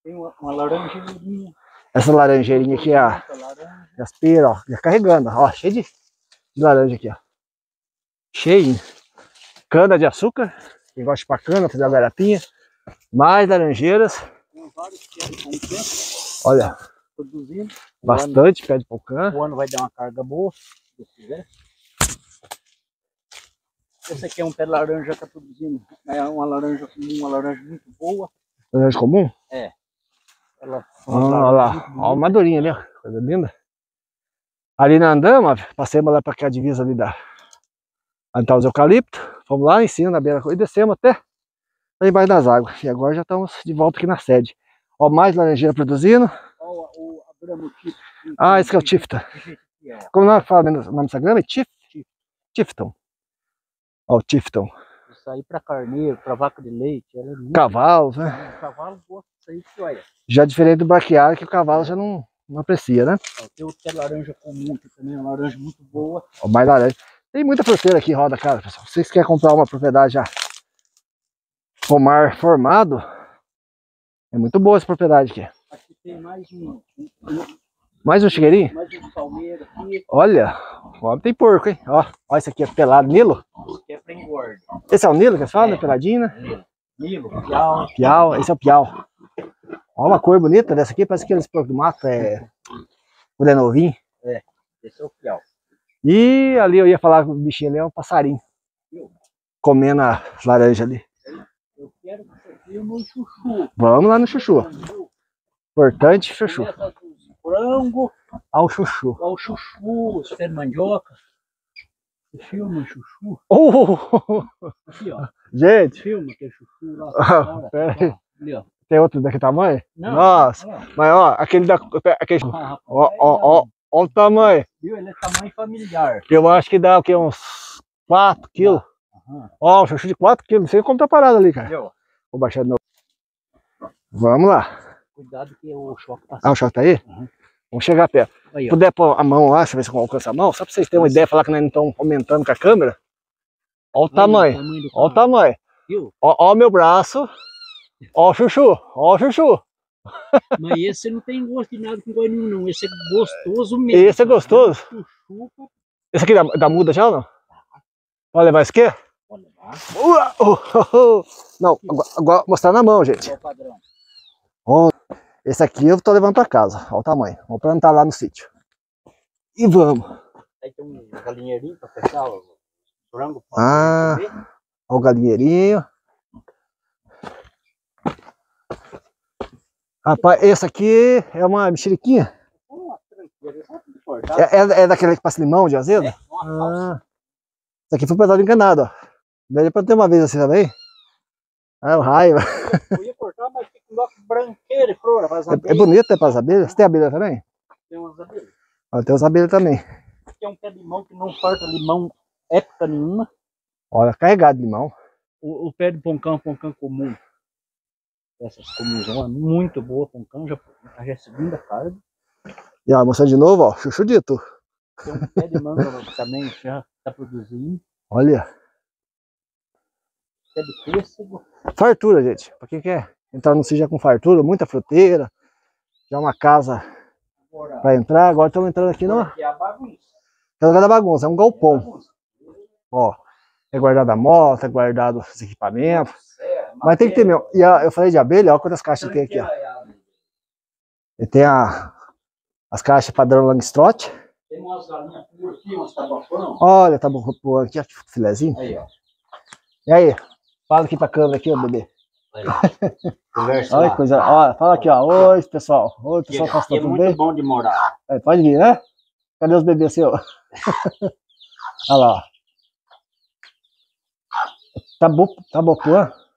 Tem uma, uma laranjeirinha. Essa laranjeirinha aqui, ó. As pera, ó, já carregando, ó, cheio de, de laranja aqui, ó. Cheio. Cana de açúcar, quem gosta de pôr cana, fazer a garapinha. Mais laranjeiras, Tem vários que é olha, produzindo. Ano, bastante pé de pocã. o ano vai dar uma carga boa, se quiser. Esse aqui é um pé de laranja que está produzindo. É uma laranja comum, uma laranja muito boa. Laranja comum? Ela, Ah, olha lá, ó, a madurinha ali, ó, coisa linda. Ali na andama, passamos lá para cá a divisa ali da. Onde tá os eucaliptos, fomos lá em cima, na beira, e descemos até lá embaixo das águas. E agora já estamos de volta aqui na sede. Ó, mais laranjeira produzindo. Olha o. Ah, esse que é o é. <laughs> Como nós falamos o nome dessa grama? É Tif, Tifton. Ó, o Tifton. Isso aí para carneiro, para vaca de leite. Ela é muito... Cavalos, né? O cavalo gosta disso aí que olha. Já diferente do braquiário, que o cavalo já não, não aprecia, né? Ó, Tem outro que é laranja comum, que também é uma laranja muito boa. Ó, mais laranja. Tem muita fruteira aqui, roda, cara, pessoal. Se vocês querem comprar uma propriedade já pomar formado, é muito boa essa propriedade aqui. Aqui tem mais um, Mais um chigueirinho? mais um palmeira aqui, Olha, ó, tem porco, hein? Ó, ó, esse aqui é pelado, Nilo. que é para engorda. Esse é o Nilo que eles falam, É. né? Peladinho, né? Nilo, piau, Piau, esse é o piau. Ó, uma cor bonita dessa aqui, parece aqueles porcos do mato, é... Quando é novinho. esse é o piau. E ali eu ia falar com o bichinho ali, é um passarinho. Comendo a laranja ali. Eu quero que você filme um chuchu. Vamos lá no chuchu. Importante, chuchu. Frango Ao chuchu. ao chuchu, os mandioca. Você filma chuchu. Oh, Aqui, ó. gente, Filma aquele chuchu lá. Ah, pera aí. Ali, ó. tem outro daquele tamanho? Não, Nossa, ó. mas ó, aquele da. Aquele, Ah, ó, ó, ó, ó o tamanho. Viu? Ele é tamanho familiar. Eu acho que dá o quê? Uns 4 quilos. Ó, um chuchu de 4 quilos. Não sei como tá parado ali, cara. Viu? Vou baixar de novo. Vamos lá. Cuidado que o choque passa. Ah, o choque tá aí? Uhum. Vamos chegar perto. Aí, ó. puder pôr a mão lá, deixa eu ver se eu alcanço a mão, só pra vocês terem uma ideia, falar que nós não estamos aumentando com a câmera. Olha o tamanho, olha o tamanho. Ó o meu braço, ó o chuchu, ó o chuchu. Mas esse não tem gosto de nada com gosto nenhum, não. Esse é gostoso mesmo. Esse é gostoso. Esse aqui da, da muda já ou não? Pode levar esse aqui? pode levar. Ua, oh, oh, oh. Não, agora, agora mostrar na mão, gente. Esse aqui eu tô levando pra casa, olha o tamanho. Vamos plantar lá no sítio. E vamos. Aí tem um galinheirinho pra fechar o frango. Ah. Ó o galinheirinho. Rapaz, esse aqui é uma mexeriquinha. É, é, é daquele que passa limão de azedo? É. Ah. Isso aqui foi um pedaço enganado, ó. Pra ter uma vez assim também. Ah, raiva. Eu ia cortar, mas fica um bloco branqueiro e flor. É, é bonito, né, para as abelhas? Você tem abelha também? Tem umas abelhas. Ó, tem as abelhas também. Aqui é um pé de limão que não farta limão época nenhuma. Olha, carregado de limão. O, o pé de poncão, poncão comum. Essas comuns, é muito boa poncão, já, já é a segunda carga. E ó, mostrando de novo, ó, chuchu dito. Tem um pé de manga também já está produzindo. Olha, Pé de pêssego. fartura, gente. Pra quem quer entrar no sítio já com fartura, muita fruteira. Já uma casa pra entrar. Agora estamos entrando aqui no aqui é a bagunça. lugar da bagunça, é um galpão. Bagunça. Ó, é guardado a moto, é guardado os equipamentos. Serra, Mas tem que ter mesmo. E a- eu falei de abelha, ó quantas caixas tem aqui, ó. tranqueiraiada. E tem a, as caixas padrão Langstroth. Tem umas galinhas por aqui, umas tabafão. Olha, tá bom, aqui, ó, que filezinho. Aí, ó. E aí? Fala aqui pra câmera aqui, ó, bebê. Aí. <laughs> Conversa Olha que coisa. Ó, fala aqui, ó. Oi, pessoal. Oi, Aqui, pessoal, aqui tá é tudo muito bem? bom de morar. É, pode vir, né? Cadê os bebês seu? <laughs> Olha lá, ó. Tá bom, tá bom, pô.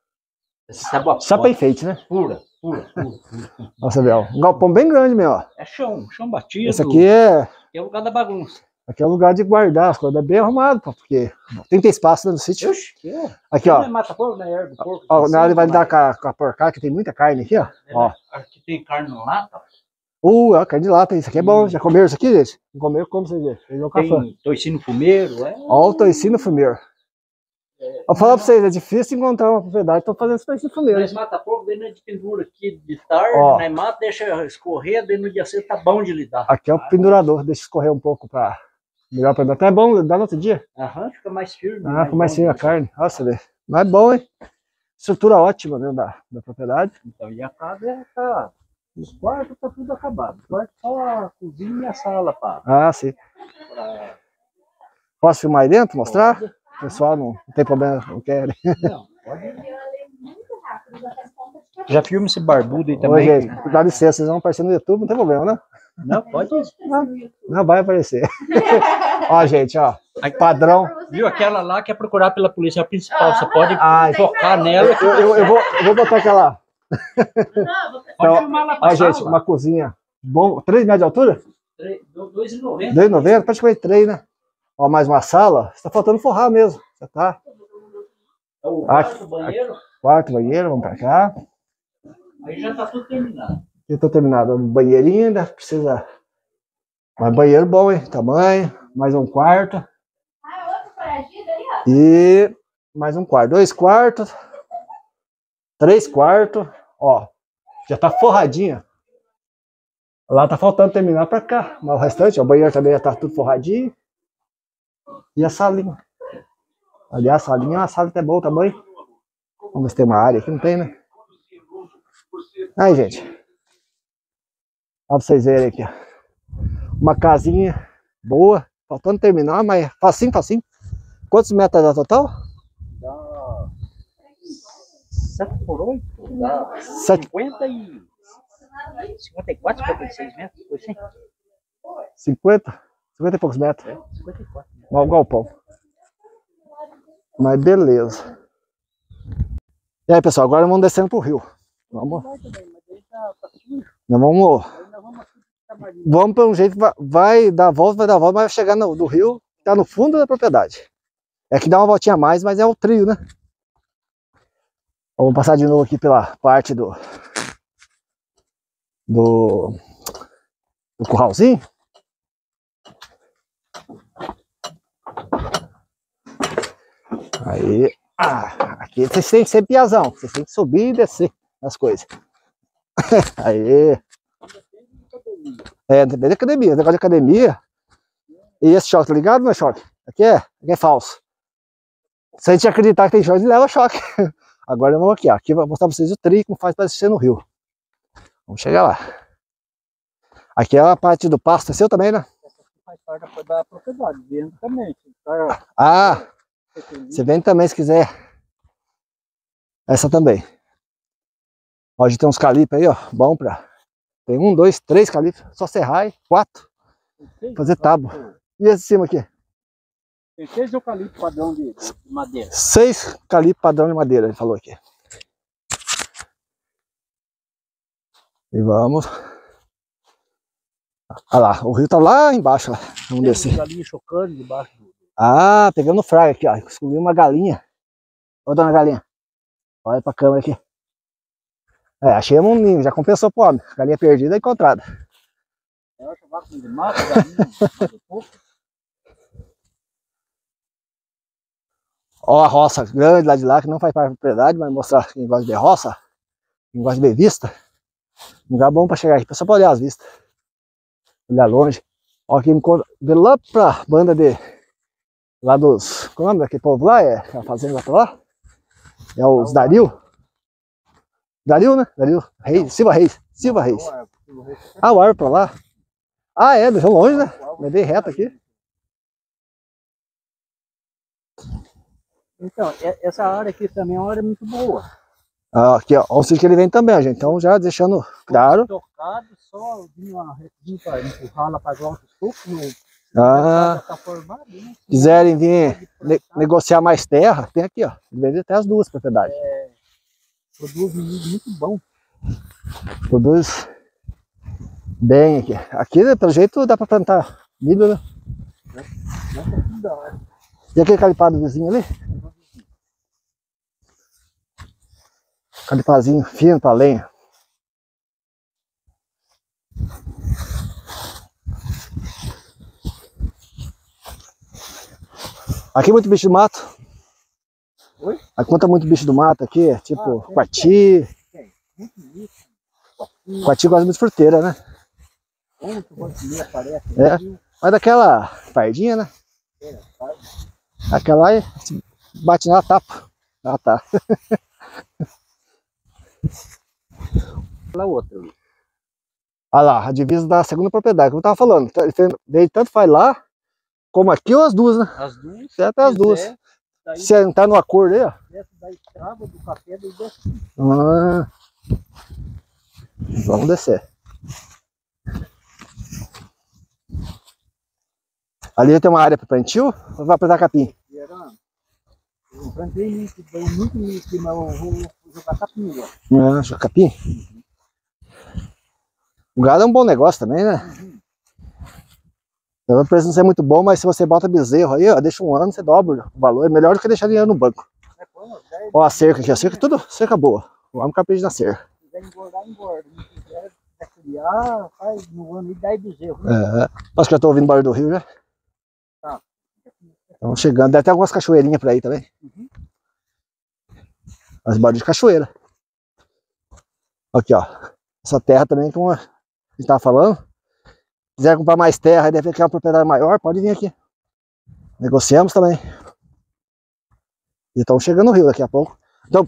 Tabafão. Só pra enfeite, né? Pura, pura, pura. pura. Nossa, Bel. Um galpão bem grande, meu, ó. É chão, chão batido. Esse aqui é, é o lugar da bagunça. aqui é o lugar de guardar as coisas. É bem arrumado, pô, porque tem que ter espaço né, no sítio. Oxi, que é? Aqui, Não ó. é mata porco, não é porco. ó na hora ele vai lidar com a, com a porcada, que tem muita carne aqui, ó. É, Ó. né? Aqui tem carne no lata. Uh, ó, carne de lata. Isso aqui é bom. Já comeram isso aqui, gente? Não comeu, como vocês verem. Tem toicino fumeiro. É. Ó, o toicino fumeiro. Vou falar pra vocês, é difícil encontrar uma propriedade estão fazendo esse toicino fumeiro. Nós mata porco, daí nós de pendura aqui de tarde, Ó. nós mata, deixa escorrer, daí no dia cedo tá bom de lidar. Aqui é o pendurador, deixa escorrer um pouco pra melhor pra Até é bom, dá no outro dia. Aham, fica mais firme. Ah, com mais firme a carne. Nossa, velho. Mas é bom, hein? Estrutura ótima né, da, da propriedade. Então, e a casa é, tá. Os quartos tá tudo acabado. Os quartos só a cozinha e a sala, pá. Ah, sim. Pra... Posso filmar aí dentro, mostrar? O pessoal não, não tem problema, não quer. Não, pode. Já filma esse barbudo aí Oi, também. gente, dá licença, vocês vão aparecer no YouTube, não tem problema, né? Não, pode. Não vai aparecer. ó, gente, ó. Padrão. Viu aquela lá que é procurar pela polícia principal. Você pode Ai, focar nela. Eu, eu, eu vou, eu vou botar aquela. Não, você Pode Então, filmar lá pra Ó, gente, uma cozinha. Bom, 3 metros de altura? Três- do- 2,90. 2,90? Praticamente 3, né? Ó, mais uma sala. Está faltando forrar mesmo. Já tá. É O Ah, quarto, banheiro. Quarto, banheiro, vamos pra cá. Aí já tá tudo terminado. Eu tô terminado. Banheirinho ainda precisa. Mas banheiro bom, hein? Tamanho. Mais um quarto. Ah, outro foragido ali, ó. E mais um quarto. Dois quartos. Três quartos. Ó. Já tá forradinha. Lá tá faltando terminar pra cá. Mas o restante, ó, o banheiro também já tá tudo forradinho. E a salinha. Aliás, a salinha é uma sala até boa o tamanho. Vamos ver se tem uma área aqui. Não tem, né? Aí, gente. Ó pra vocês verem aqui, ó. Uma casinha boa. Faltando terminar, mas facinho, facinho. Quantos metros dá total? Dá 7 por 8? Dá Sete- 50 e... 54, 56 metros? Foi assim? 50? 50 e poucos metros. É, 54. Ó, o galpão. Mas beleza. E aí, pessoal, agora vamos descendo pro rio. Vamos, aí tá, tá nós vamos, nós vamos para um jeito, vai, vai dar a volta, vai dar a volta, mas vai chegar no, do rio, que tá no fundo da propriedade. É que dá uma voltinha a mais, mas é o trio, né? Vamos passar de novo aqui pela parte do do, do curralzinho. Aí, ah, aqui vocês têm que ser piazão, vocês têm que subir e descer as coisas. <laughs> Aí. É, depende da academia, negócio de academia. E esse choque, tá ligado, meu choque? Aqui é, aqui é falso. Se a gente acreditar que tem choque, leva choque. <laughs> Agora vamos aqui, ó. Aqui vou mostrar pra vocês o tri, como faz para descer no rio. Vamos chegar lá. Aqui é a parte do pasto, é seu também, né? Faz parte da- da propriedade, dentro também. Ah, você vem também se quiser. Essa também. Hoje tem uns calipos aí, ó. Bom pra. Tem um, dois, três calipos. Só serrar e quatro. Fazer tábua. eucalipto- E esse de cima aqui? Tem seis eucalipto padrão de, de madeira. Seis calipos padrão de madeira, ele falou aqui. E vamos. Olha lá, o rio tá lá embaixo. Lá. Vamos Tem descer. galinhos chocando debaixo do. Ah, pegando fraga aqui, ó. Descobri uma galinha. Ô, dona galinha. Olha pra câmera aqui. É, achei um ninho, já compensou pro homem. Galinha perdida encontrada. É, eu chamava de mato, galinha. <laughs> Ó a roça grande lá de lá, que não faz parte da propriedade, mas mostrar quem gosta de ver roça, quem gosta de ver vista. Um lugar bom pra chegar aqui, só pra olhar as vistas. Olhar longe. Ó, aqui encontra, vê lá pra banda de. Lá dos. Qual é daquele povo lá? É a fazenda lá pra lá? É os Dario? Dario, né? Dario. Reis, Silva Reis. Silva Reis. Ah, o árvore pra lá. Ah, é, deixou longe, né? Levei reto aqui. Então, é- essa área aqui também é uma área muito boa. Ah, aqui, ó. O sítio que ele vem também, gente. Então, já deixando claro. Tocado, só vindo uma retinha para empurrar lá para altos pouco. Ah. tá formado, né? quiserem vir ne- negociar mais terra, tem aqui, ó. Vende até as duas propriedades. Produz um milho muito bom. Produz bem aqui. Aqui, pelo jeito, dá pra plantar milho, né? E aquele calipado vizinho ali? Calipazinho fino pra lenha. Aqui é muito bicho do mato. Oi? Aqui conta muito bicho do mato aqui, tipo Ah, tem, coati. Muito milho. Coati gosta muito de fruteira, né? Muito milho aparece. É. Mas daquela fardinha, né? É? Aquela aí, bate na tapa. Ah, tá. Aquela outra. Olha lá, a divisa da segunda propriedade, como eu tava falando. Fez- Ele tanto faz lá, como aqui ou as duas, né? As duas. Até as duas. quiser, Daí Se entrar no acordo aí, ó. estrada do café do desce. Ah. Vamos descer. Ali tem uma área para plantio ou vai plantar capim? Eu plantei muito milho aqui, mas eu vou jogar capim agora. Ah, que capim. O gado é um bom negócio também, né? O preço não ser muito bom, mas se você bota bezerro aí, ó, deixa um ano, você dobra o valor. É melhor do que deixar dinheiro no banco. É bom, Ó, a cerca aqui, a cerca, tudo cerca boa. O homem capricha na cerca. se quiser engordar, engorda. Se quiser criar, faz no ano e dá bezerro. É, acho que já tô ouvindo barulho do rio já. Tá. Estamos chegando, deve ter algumas cachoeirinhas por aí também. Uhum. As barulhos de cachoeira. Aqui, ó. Essa terra também, como a gente tava falando. Se quiser comprar mais terra e deve querer uma propriedade maior, pode vir aqui. Negociamos também. E estamos chegando no rio daqui a pouco. Então,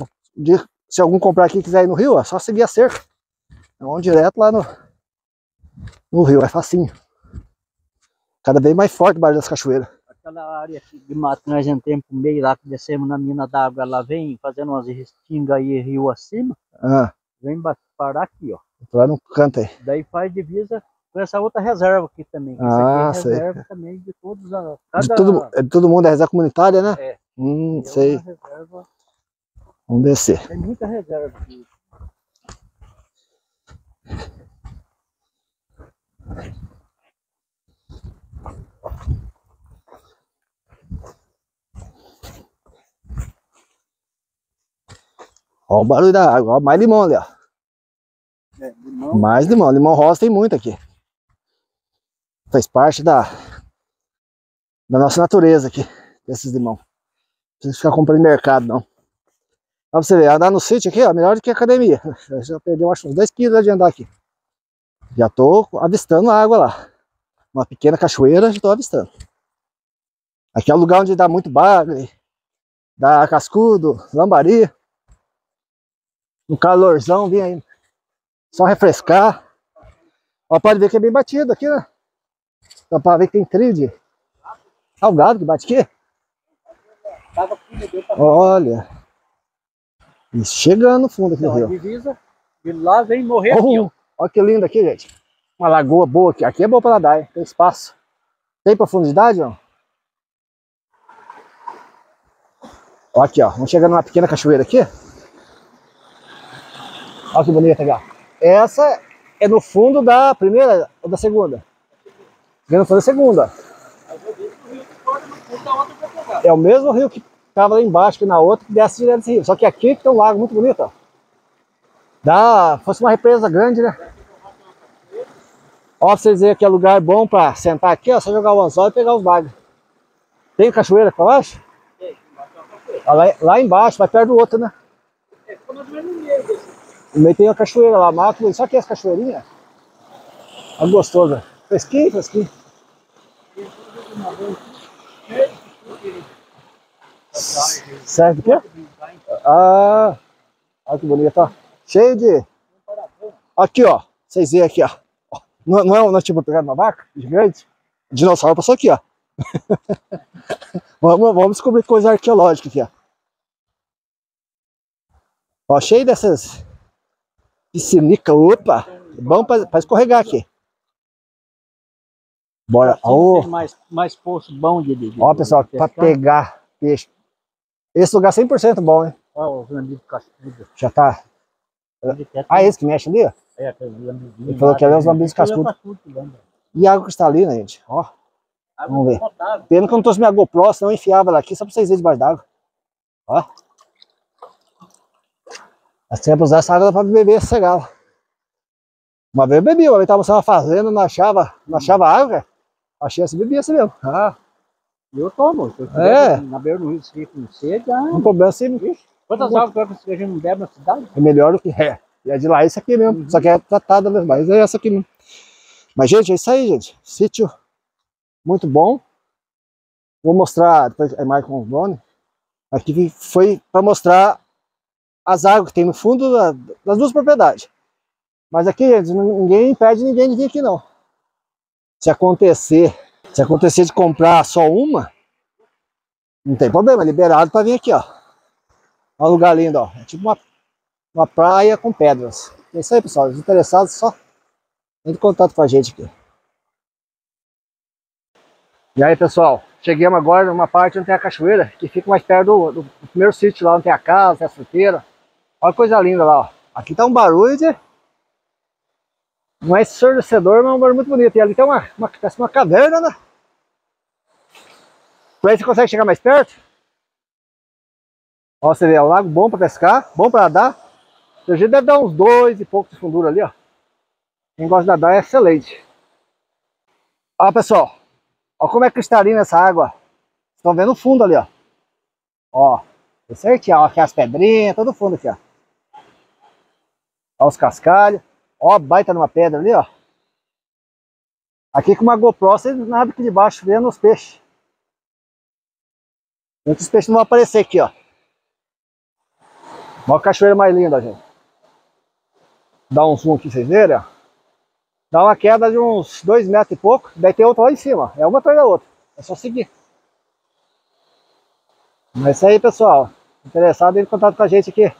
se algum comprar aqui e quiser ir no rio, é só seguir a cerca. Vamos direto lá no, no rio, é facinho. Cada vez mais forte o barulho das cachoeiras. Aquela área aqui de mato que nós entramos pro meio lá, que descemos na mina d'água, ela vem fazendo umas restingas aí, rio acima, Ah, vem parar aqui, ó. lá no canto aí. Daí faz divisa com essa outra reserva aqui também. Ah, aqui sei. é reserva também de todos a. De Cada todo, é de todo mundo é reserva comunitária, né? É. Hum, é sei. reserva. Vamos descer. Tem muita reserva aqui. Ó o barulho da água. Ó, mais limão ali, ó. É, limão, Mais limão. Limão rosa tem muito aqui. Faz parte da, da nossa natureza aqui. Desses limão. Não precisa ficar comprando mercado, não. Pra você ver, andar no sítio aqui, ó, melhor do que academia. <laughs> Eu já perdi, acho, uns 2 quilos de andar aqui. Já tô avistando a água lá. Uma pequena cachoeira, já tô avistando. Aqui é o lugar onde dá muito bagre, dá cascudo, lambari. Um calorzão, vem aí. Só refrescar. Ó, pode ver que é bem batido aqui, né? Dá pra ver que tem trilho de... Ah, o gado que bate aqui? aqui, pra Olha. E chegando no fundo aqui do rio. divisa, e lá vem morrer aqui. Oh, olha que lindo aqui, gente. uma lagoa boa aqui. Aqui é bom para nadar, hein? tem espaço. Tem profundidade, ó. Ó aqui, ó. Vamos chegando numa pequena cachoeira aqui. Olha que bonita aqui, ó. Essa é no fundo da primeira ou da segunda? É no fundo da segunda. É o mesmo rio que tava lá embaixo, que na outra, que desce direto desse rio. Só que aqui tem um lago muito bonito, ó. Dá, fosse uma represa grande, né? Ó, pra vocês verem que é lugar bom pra sentar aqui, ó, só jogar o anzol e pegar os bagos. Tem cachoeira pra baixo? Lá, lá embaixo, vai perto do outro, né? No meio tem uma cachoeira lá, mato, só que essa cachoeirinha. Olha gostosa. Fresquinho, fresquinho. Serve do quê? Ah, olha que bonito. Cheio de. Aqui, ó. Vocês veem aqui, ó. Não, não é não é tipo pegar uma vaca gigante? O dinossauro passou aqui, ó. <laughs> vamos, vamos descobrir coisa arqueológica aqui, ó. Ó, cheio dessas piscinica, opa, bom pra, pra escorregar aqui. Bora. Mais, mais poço bom de, de ó pessoal, pra pegar peixe. Esse lugar é 100% bom, hein? Ó, os lambis cascudos. Já tá. Ah, esse que mexe ali, ó. É, aquele lambizinho. Ele falou que ali é os lambis cascudos. cascudo. E água cristalina, gente. Ó. Água Vamos ver. potável. Pena que eu não trouxe minha GoPro, senão eu enfiava ela aqui só pra vocês verem debaixo d'água. Ó. Temos que usar essa água pra beber essa gala. Uma vez eu bebi, uma vez tava numa fazenda, não achava, não achava água, cara. Achei bebia assim mesmo. Ah, Eu tomo. Eu É. Na beira do rio, se com sede, ah, um problema assim, Quantas Muito. águas que a gente não bebe na cidade? é melhor do que é. E é de lá, é isso aqui mesmo. Só que é tratada mesmo, mas é essa aqui mesmo. Mas, gente, é isso aí, gente. Sítio muito bom. Vou mostrar, depois é mais com o drone. Aqui foi para mostrar as águas que tem no fundo da- das duas propriedades. Mas aqui, gente, ninguém impede ninguém de vir aqui, não. Se acontecer, se acontecer de comprar só uma, não tem problema, é liberado para vir aqui, ó. Olha lugar lindo, ó. É tipo uma, uma praia com pedras. É isso aí, pessoal. Os interessados só entre em contato com a gente aqui. E aí, pessoal, chegamos agora numa parte onde tem a cachoeira, que fica mais perto do, do- do primeiro sítio lá, onde tem a casa, tem a fruteira. Olha que coisa linda lá, ó. Aqui tá um barulho de... Não é ensurdecedor, mas é um barulho muito bonito. E ali tem uma, uma, uma caverna, né? Por aí você consegue chegar mais perto? Ó, você vê, é um lago bom para pescar, bom para nadar. Seu jeito deve dar uns dois e pouco de fundura ali, ó. Quem gosta de nadar é excelente. Ó, pessoal, ó como é cristalina essa água. Estão vendo o fundo ali, ó. Ó, certinho, ó, aqui as pedrinhas, todo o fundo aqui, ó. Ó os cascalhos. Ó, baita numa pedra ali, ó. Aqui com uma GoPro, você nada aqui de baixo vendo os peixes. Muitos peixes não vão aparecer aqui, ó. Olha a cachoeira mais linda, gente. Dá um zoom aqui, vocês verem, ó. Dá uma queda de uns dois metros e pouco. Daí tem outra lá em cima. É uma atrás da outra. É só seguir. Mas é isso aí, pessoal. Interessado em contato com a gente aqui.